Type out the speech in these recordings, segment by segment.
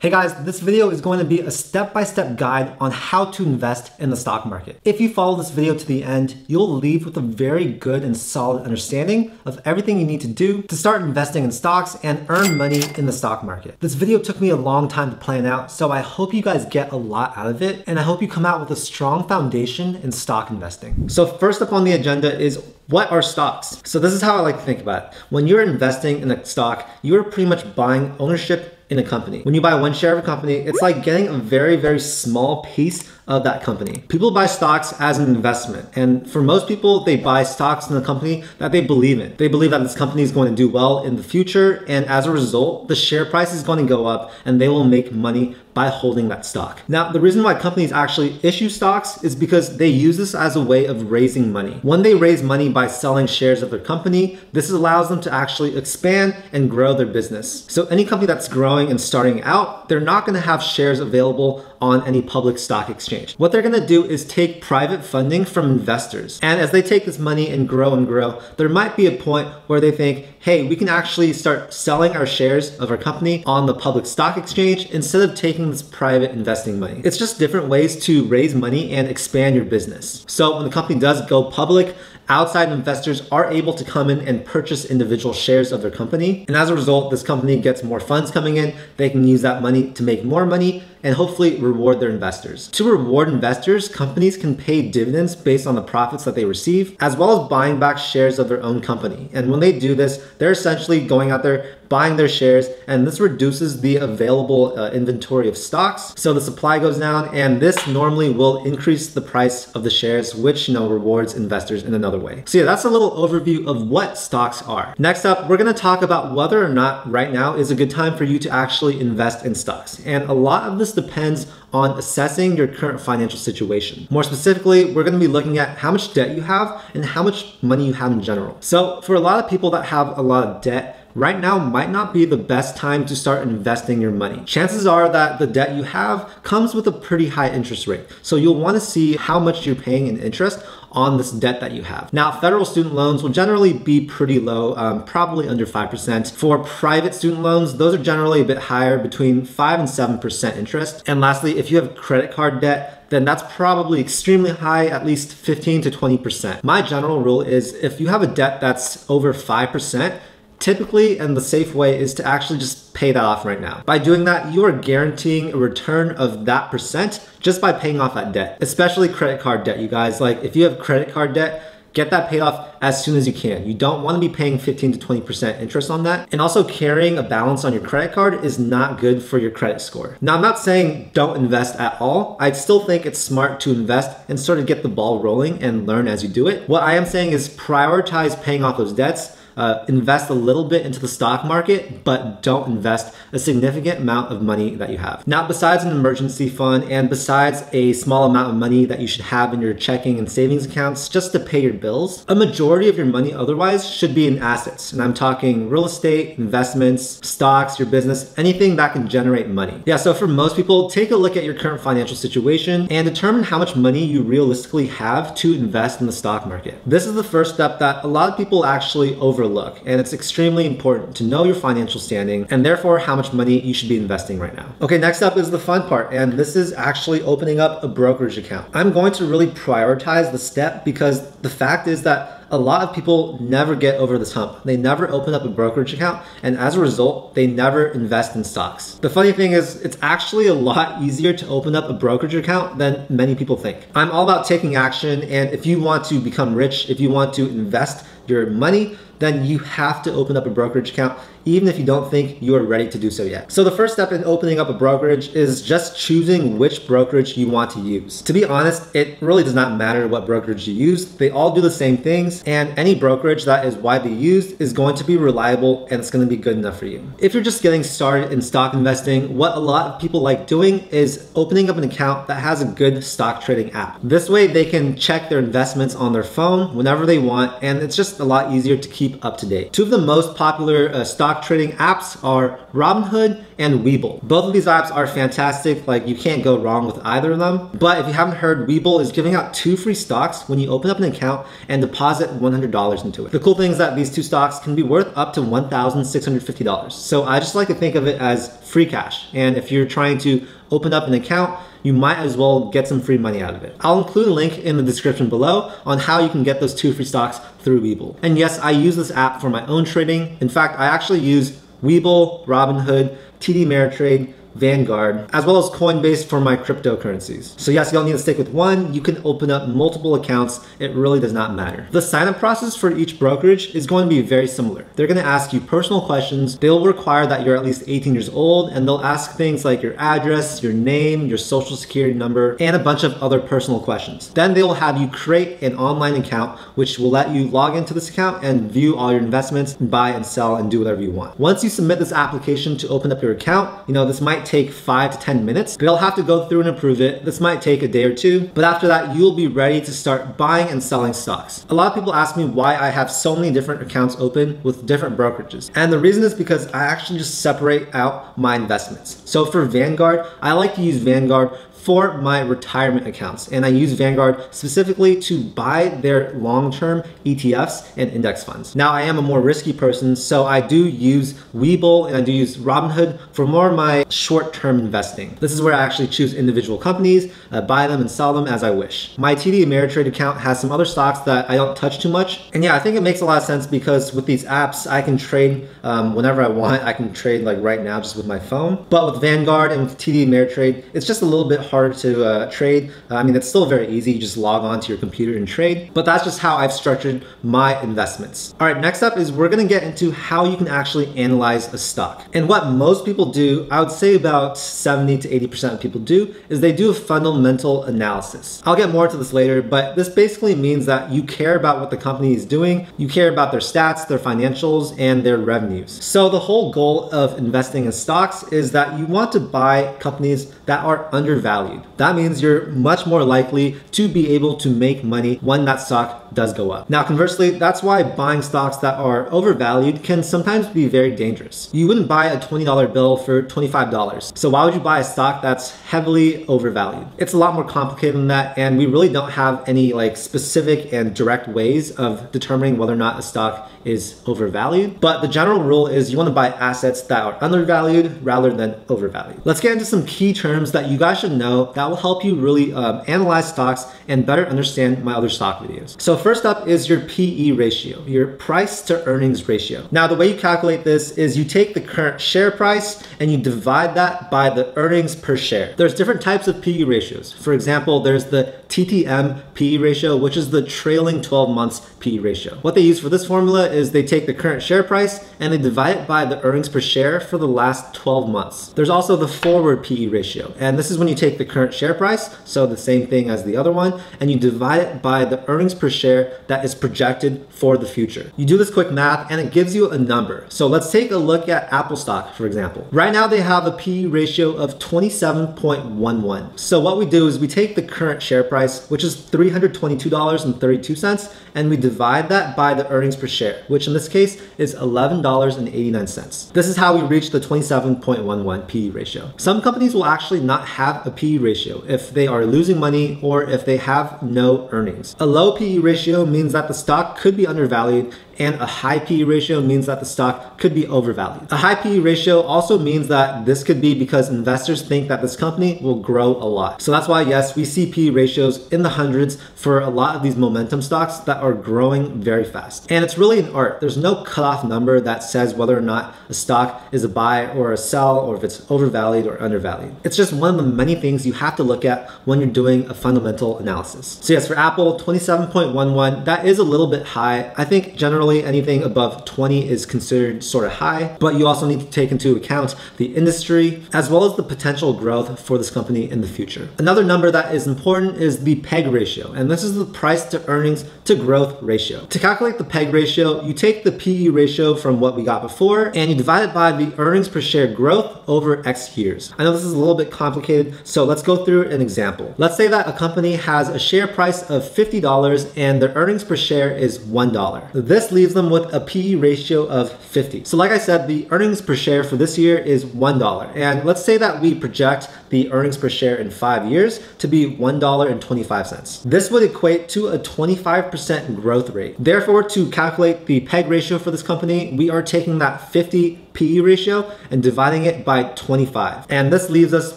Hey guys, this video is going to be a step-by-step -step guide on how to invest in the stock market. If you follow this video to the end, you'll leave with a very good and solid understanding of everything you need to do to start investing in stocks and earn money in the stock market. This video took me a long time to plan out, so I hope you guys get a lot out of it, and I hope you come out with a strong foundation in stock investing. So first up on the agenda is what are stocks? So this is how I like to think about it. When you're investing in a stock, you're pretty much buying ownership in a company. When you buy one share of a company, it's like getting a very, very small piece of that company. People buy stocks as an investment. And for most people, they buy stocks in a company that they believe in. They believe that this company is going to do well in the future. And as a result, the share price is going to go up and they will make money by holding that stock. Now, the reason why companies actually issue stocks is because they use this as a way of raising money. When they raise money by selling shares of their company, this allows them to actually expand and grow their business. So any company that's growing and starting out, they're not gonna have shares available on any public stock exchange. What they're gonna do is take private funding from investors. And as they take this money and grow and grow, there might be a point where they think, hey, we can actually start selling our shares of our company on the public stock exchange instead of taking this private investing money. It's just different ways to raise money and expand your business. So when the company does go public, outside investors are able to come in and purchase individual shares of their company. And as a result, this company gets more funds coming in. They can use that money to make more money and hopefully reward their investors. To reward investors, companies can pay dividends based on the profits that they receive, as well as buying back shares of their own company. And when they do this, they're essentially going out there buying their shares, and this reduces the available uh, inventory of stocks. So the supply goes down, and this normally will increase the price of the shares, which you know rewards investors in another way. So yeah, that's a little overview of what stocks are. Next up, we're gonna talk about whether or not right now is a good time for you to actually invest in stocks. And a lot of this depends on assessing your current financial situation. More specifically, we're gonna be looking at how much debt you have and how much money you have in general. So for a lot of people that have a lot of debt, right now might not be the best time to start investing your money. Chances are that the debt you have comes with a pretty high interest rate. So you'll wanna see how much you're paying in interest on this debt that you have. Now, federal student loans will generally be pretty low, um, probably under 5%. For private student loans, those are generally a bit higher, between 5 and 7% interest. And lastly, if you have credit card debt, then that's probably extremely high, at least 15 to 20%. My general rule is if you have a debt that's over 5%, Typically, and the safe way is to actually just pay that off right now. By doing that, you are guaranteeing a return of that percent just by paying off that debt, especially credit card debt, you guys. Like if you have credit card debt, get that paid off as soon as you can. You don't want to be paying 15 to 20% interest on that. And also carrying a balance on your credit card is not good for your credit score. Now, I'm not saying don't invest at all. I still think it's smart to invest and sort of get the ball rolling and learn as you do it. What I am saying is prioritize paying off those debts uh, invest a little bit into the stock market, but don't invest a significant amount of money that you have. Now, besides an emergency fund and besides a small amount of money that you should have in your checking and savings accounts just to pay your bills, a majority of your money otherwise should be in assets. And I'm talking real estate, investments, stocks, your business, anything that can generate money. Yeah, so for most people, take a look at your current financial situation and determine how much money you realistically have to invest in the stock market. This is the first step that a lot of people actually overlook overlook. And it's extremely important to know your financial standing and therefore how much money you should be investing right now. Okay, next up is the fun part. And this is actually opening up a brokerage account. I'm going to really prioritize the step because the fact is that a lot of people never get over this hump. They never open up a brokerage account, and as a result, they never invest in stocks. The funny thing is, it's actually a lot easier to open up a brokerage account than many people think. I'm all about taking action, and if you want to become rich, if you want to invest your money, then you have to open up a brokerage account even if you don't think you are ready to do so yet. So the first step in opening up a brokerage is just choosing which brokerage you want to use. To be honest, it really does not matter what brokerage you use. They all do the same things and any brokerage that is widely used is going to be reliable and it's going to be good enough for you. If you're just getting started in stock investing, what a lot of people like doing is opening up an account that has a good stock trading app. This way they can check their investments on their phone whenever they want and it's just a lot easier to keep up to date. Two of the most popular uh, stock trading apps are Robinhood and Webull. Both of these apps are fantastic. Like you can't go wrong with either of them. But if you haven't heard, Webull is giving out two free stocks when you open up an account and deposit $100 into it. The cool thing is that these two stocks can be worth up to $1,650. So I just like to think of it as free cash. And if you're trying to open up an account, you might as well get some free money out of it. I'll include a link in the description below on how you can get those two free stocks through Webull. And yes, I use this app for my own trading. In fact, I actually use Webull, Robinhood, TD Ameritrade, Vanguard, as well as Coinbase for my cryptocurrencies. So yes, you don't need to stick with one. You can open up multiple accounts. It really does not matter. The sign up process for each brokerage is going to be very similar. They're going to ask you personal questions. They'll require that you're at least 18 years old and they'll ask things like your address, your name, your social security number, and a bunch of other personal questions. Then they will have you create an online account, which will let you log into this account and view all your investments, buy and sell and do whatever you want. Once you submit this application to open up your account, you know, this might take five to 10 minutes. They'll have to go through and approve it. This might take a day or two, but after that, you'll be ready to start buying and selling stocks. A lot of people ask me why I have so many different accounts open with different brokerages. And the reason is because I actually just separate out my investments. So for Vanguard, I like to use Vanguard for my retirement accounts. And I use Vanguard specifically to buy their long-term ETFs and index funds. Now I am a more risky person, so I do use Webull and I do use Robinhood for more of my short-term investing. This is where I actually choose individual companies, uh, buy them and sell them as I wish. My TD Ameritrade account has some other stocks that I don't touch too much. And yeah, I think it makes a lot of sense because with these apps, I can trade um, whenever I want. I can trade like right now just with my phone. But with Vanguard and with TD Ameritrade, it's just a little bit hard to uh, trade. Uh, I mean, it's still very easy. You just log on to your computer and trade, but that's just how I've structured my investments. All right, next up is we're gonna get into how you can actually analyze a stock. And what most people do, I would say about 70 to 80% of people do, is they do a fundamental analysis. I'll get more to this later, but this basically means that you care about what the company is doing, you care about their stats, their financials, and their revenues. So the whole goal of investing in stocks is that you want to buy companies that are undervalued valued. That means you're much more likely to be able to make money when that stock does go up. Now, conversely, that's why buying stocks that are overvalued can sometimes be very dangerous. You wouldn't buy a $20 bill for $25. So why would you buy a stock that's heavily overvalued? It's a lot more complicated than that, and we really don't have any like specific and direct ways of determining whether or not a stock is overvalued. But the general rule is you want to buy assets that are undervalued rather than overvalued. Let's get into some key terms that you guys should know that will help you really um, analyze stocks and better understand my other stock videos. So first up is your PE ratio, your price to earnings ratio. Now the way you calculate this is you take the current share price and you divide that by the earnings per share. There's different types of PE ratios. For example, there's the TTM PE ratio, which is the trailing 12 months PE ratio. What they use for this formula is they take the current share price and they divide it by the earnings per share for the last 12 months. There's also the forward PE ratio, and this is when you take the current share price, so the same thing as the other one, and you divide it by the earnings per share that is projected for the future. You do this quick math and it gives you a number. So let's take a look at Apple stock, for example. Right now they have a PE ratio of 27.11. So what we do is we take the current share price, which is $322.32, and we divide that by the earnings per share, which in this case is $11.89. This is how we reach the 27.11 PE ratio. Some companies will actually not have a PE ratio if they are losing money or if they have no earnings. A low PE ratio means that the stock could be undervalued and a high PE ratio means that the stock could be overvalued. A high PE ratio also means that this could be because investors think that this company will grow a lot. So that's why, yes, we see PE ratios in the hundreds for a lot of these momentum stocks that are growing very fast. And it's really an art. There's no cutoff number that says whether or not a stock is a buy or a sell or if it's overvalued or undervalued. It's just one of the many things you have to look at when you're doing a fundamental analysis. So yes, for Apple, 27.11, that is a little bit high. I think generally Anything above 20 is considered sort of high, but you also need to take into account the industry as well as the potential growth for this company in the future. Another number that is important is the PEG ratio, and this is the price to earnings to growth ratio. To calculate the PEG ratio, you take the PE ratio from what we got before and you divide it by the earnings per share growth over X years. I know this is a little bit complicated, so let's go through an example. Let's say that a company has a share price of $50 and and their earnings per share is $1. This leaves them with a PE ratio of 50. So like I said, the earnings per share for this year is $1. And let's say that we project the earnings per share in five years to be $1.25. This would equate to a 25% growth rate. Therefore, to calculate the PEG ratio for this company, we are taking that 50 PE ratio and dividing it by 25. And this leaves us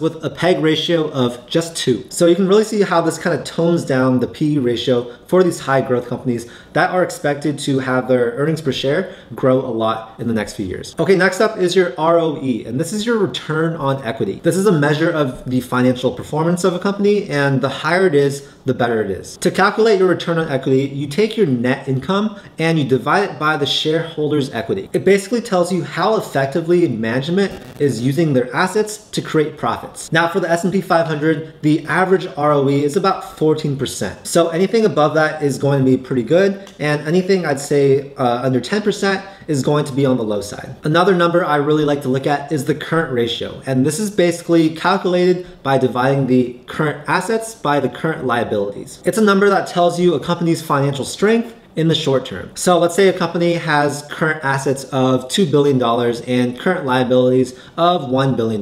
with a PEG ratio of just two. So you can really see how this kind of tones down the PE ratio for these high growth companies that are expected to have their earnings per share grow a lot in the next few years. Okay, next up is your ROE, and this is your return on equity. This is a measure of the financial performance of a company, and the higher it is, the better it is. To calculate your return on equity, you take your net income and you divide it by the shareholders' equity. It basically tells you how effectively management is using their assets to create profits. Now for the S&P 500, the average ROE is about 14%. So anything above that is going to be pretty good and anything I'd say uh, under 10% is going to be on the low side. Another number I really like to look at is the current ratio. And this is basically calculated by dividing the current assets by the current liabilities. It's a number that tells you a company's financial strength in the short term. So let's say a company has current assets of $2 billion and current liabilities of $1 billion.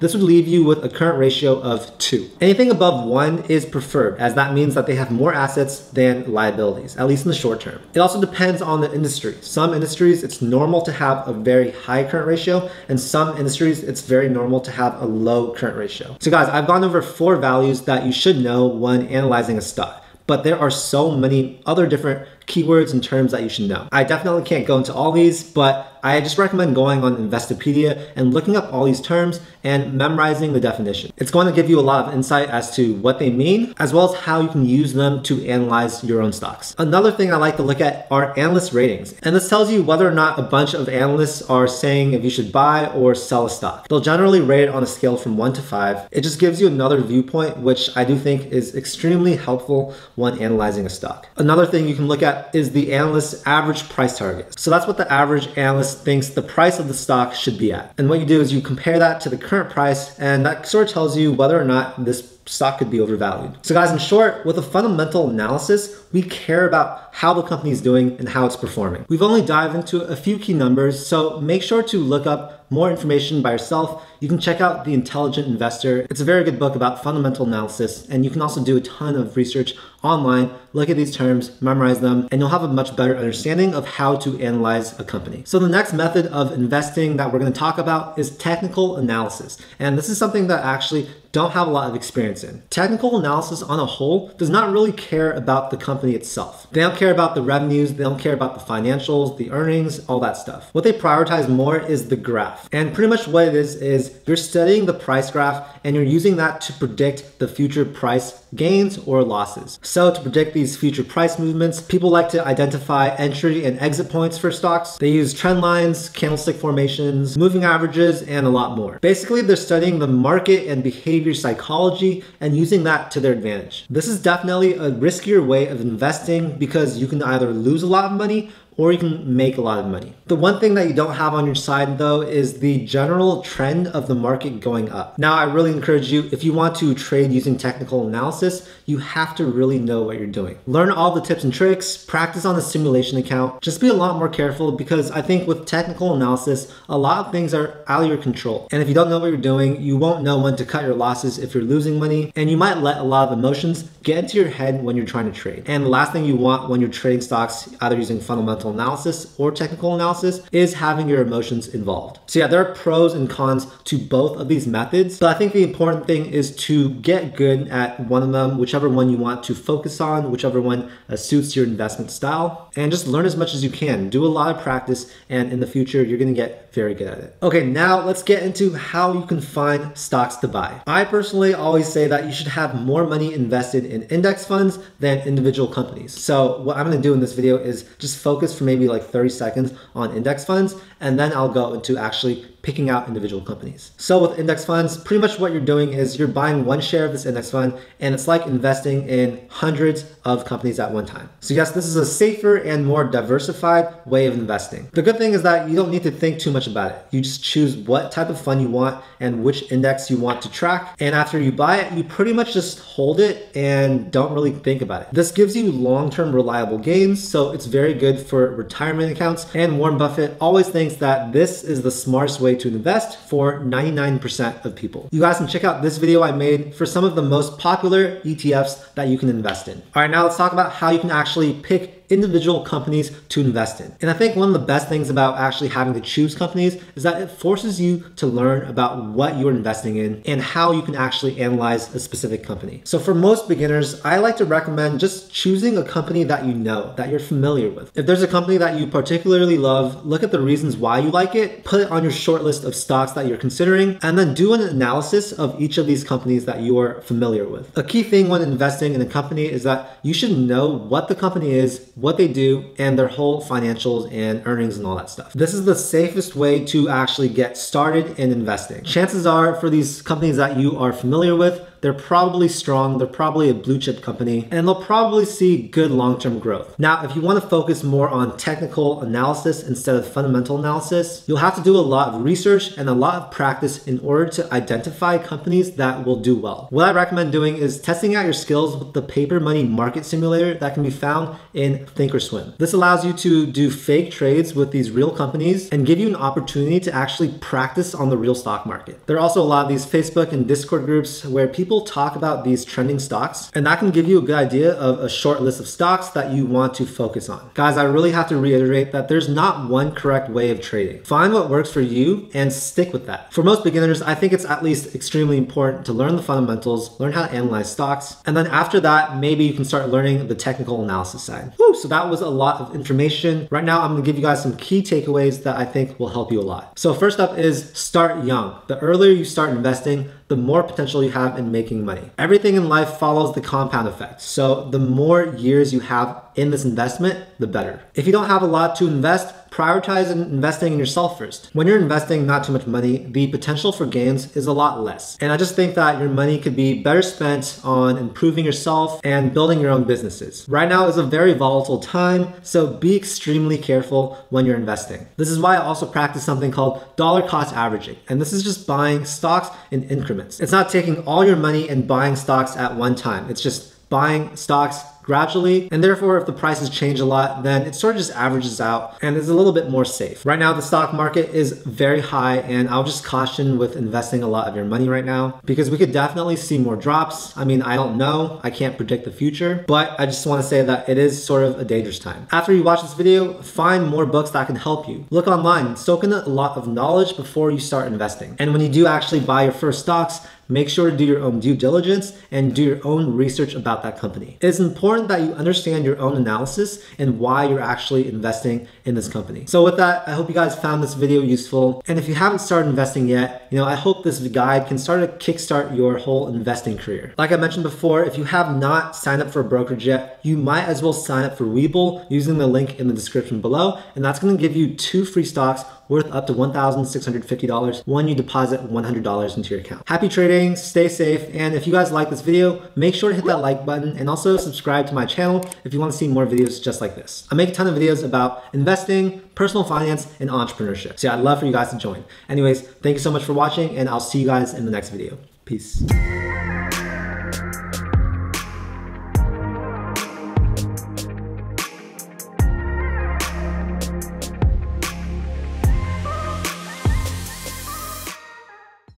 This would leave you with a current ratio of 2. Anything above 1 is preferred as that means that they have more assets than liabilities, at least in the short term. It also depends on the industry. Some industries it's normal to have a very high current ratio and some industries it's very normal to have a low current ratio. So guys, I've gone over four values that you should know when analyzing a stock but there are so many other different keywords and terms that you should know. I definitely can't go into all these, but I just recommend going on Investopedia and looking up all these terms and memorizing the definition. It's going to give you a lot of insight as to what they mean, as well as how you can use them to analyze your own stocks. Another thing I like to look at are analyst ratings. And this tells you whether or not a bunch of analysts are saying if you should buy or sell a stock. They'll generally rate it on a scale from one to five. It just gives you another viewpoint, which I do think is extremely helpful when analyzing a stock. Another thing you can look at is the analyst's average price target. So that's what the average analyst thinks the price of the stock should be at. And what you do is you compare that to the current price, and that sort of tells you whether or not this stock could be overvalued. So guys, in short, with a fundamental analysis, we care about how the company is doing and how it's performing. We've only dived into a few key numbers, so make sure to look up more information by yourself. You can check out The Intelligent Investor. It's a very good book about fundamental analysis, and you can also do a ton of research online, look at these terms, memorize them, and you'll have a much better understanding of how to analyze a company. So the next method of investing that we're gonna talk about is technical analysis. And this is something that I actually don't have a lot of experience in. Technical analysis on a whole does not really care about the company itself. They don't care about the revenues, they don't care about the financials, the earnings, all that stuff. What they prioritize more is the graph. And pretty much what it is, is you're studying the price graph and you're using that to predict the future price gains or losses. So to predict these future price movements, people like to identify entry and exit points for stocks. They use trend lines, candlestick formations, moving averages, and a lot more. Basically, they're studying the market and behavior psychology and using that to their advantage. This is definitely a riskier way of investing because you can either lose a lot of money or you can make a lot of money. The one thing that you don't have on your side though is the general trend of the market going up. Now, I really encourage you, if you want to trade using technical analysis, you have to really know what you're doing. Learn all the tips and tricks, practice on a simulation account, just be a lot more careful because I think with technical analysis, a lot of things are out of your control. And if you don't know what you're doing, you won't know when to cut your losses if you're losing money, and you might let a lot of emotions get into your head when you're trying to trade. And the last thing you want when you're trading stocks, either using fundamental analysis or technical analysis is having your emotions involved. So yeah, there are pros and cons to both of these methods, but I think the important thing is to get good at one of them, whichever one you want to focus on, whichever one uh, suits your investment style, and just learn as much as you can. Do a lot of practice, and in the future, you're gonna get very good at it. Okay, now let's get into how you can find stocks to buy. I personally always say that you should have more money invested in index funds than individual companies. So what I'm gonna do in this video is just focus for maybe like 30 seconds on index funds, and then I'll go into actually picking out individual companies. So with index funds, pretty much what you're doing is you're buying one share of this index fund and it's like investing in hundreds of companies at one time. So yes, this is a safer and more diversified way of investing. The good thing is that you don't need to think too much about it. You just choose what type of fund you want and which index you want to track. And after you buy it, you pretty much just hold it and don't really think about it. This gives you long-term reliable gains, so it's very good for retirement accounts. And Warren Buffett always thinks that this is the smartest way to invest for 99% of people. You guys can check out this video I made for some of the most popular ETFs that you can invest in. All right, now let's talk about how you can actually pick individual companies to invest in. And I think one of the best things about actually having to choose companies is that it forces you to learn about what you're investing in and how you can actually analyze a specific company. So for most beginners, I like to recommend just choosing a company that you know, that you're familiar with. If there's a company that you particularly love, look at the reasons why you like it, put it on your short list of stocks that you're considering, and then do an analysis of each of these companies that you are familiar with. A key thing when investing in a company is that you should know what the company is, what they do, and their whole financials and earnings and all that stuff. This is the safest way to actually get started in investing. Chances are for these companies that you are familiar with, they're probably strong, they're probably a blue chip company, and they'll probably see good long term growth. Now, if you want to focus more on technical analysis instead of fundamental analysis, you'll have to do a lot of research and a lot of practice in order to identify companies that will do well. What I recommend doing is testing out your skills with the paper money market simulator that can be found in Thinkorswim. This allows you to do fake trades with these real companies and give you an opportunity to actually practice on the real stock market. There are also a lot of these Facebook and Discord groups where people people talk about these trending stocks, and that can give you a good idea of a short list of stocks that you want to focus on. Guys, I really have to reiterate that there's not one correct way of trading. Find what works for you and stick with that. For most beginners, I think it's at least extremely important to learn the fundamentals, learn how to analyze stocks, and then after that, maybe you can start learning the technical analysis side. So that was a lot of information. Right now, I'm gonna give you guys some key takeaways that I think will help you a lot. So first up is start young. The earlier you start investing, the more potential you have in making money. Everything in life follows the compound effect. So the more years you have in this investment, the better. If you don't have a lot to invest, prioritize investing in yourself first. When you're investing not too much money, the potential for gains is a lot less. And I just think that your money could be better spent on improving yourself and building your own businesses. Right now is a very volatile time, so be extremely careful when you're investing. This is why I also practice something called dollar cost averaging. And this is just buying stocks in increments. It's not taking all your money and buying stocks at one time. It's just buying stocks gradually. And therefore, if the prices change a lot, then it sort of just averages out and is a little bit more safe. Right now, the stock market is very high and I'll just caution with investing a lot of your money right now because we could definitely see more drops. I mean, I don't know. I can't predict the future, but I just want to say that it is sort of a dangerous time. After you watch this video, find more books that can help you. Look online, soak in a lot of knowledge before you start investing. And when you do actually buy your first stocks, Make sure to do your own due diligence and do your own research about that company. It's important that you understand your own analysis and why you're actually investing in this company. So with that, I hope you guys found this video useful. And if you haven't started investing yet, you know, I hope this guide can start to kickstart your whole investing career. Like I mentioned before, if you have not signed up for a brokerage yet, you might as well sign up for Webull using the link in the description below. And that's gonna give you two free stocks worth up to $1,650 when you deposit $100 into your account. Happy stay safe, and if you guys like this video, make sure to hit that like button and also subscribe to my channel if you want to see more videos just like this. I make a ton of videos about investing, personal finance, and entrepreneurship. So yeah, I'd love for you guys to join. Anyways, thank you so much for watching, and I'll see you guys in the next video. Peace.